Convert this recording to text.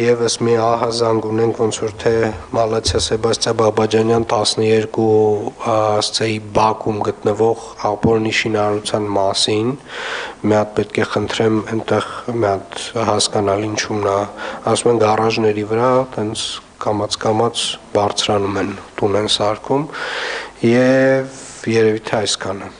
Եվս մի ահազանգ ունենք ոնց որ թե Մալացիա Սեբաստիա Բաբաջանյան 12 ասցեի Բաքում գտնվող ապորնի շինարարության մասին մի հատ պետք է խնդրեմ այնտեղ մի հատ հասկանալ ինչու՞մն է ասում են գարաժների վրա տենց կամած-կամած բարձրանում են տուն են սարքում եւ երևի թե այսքանը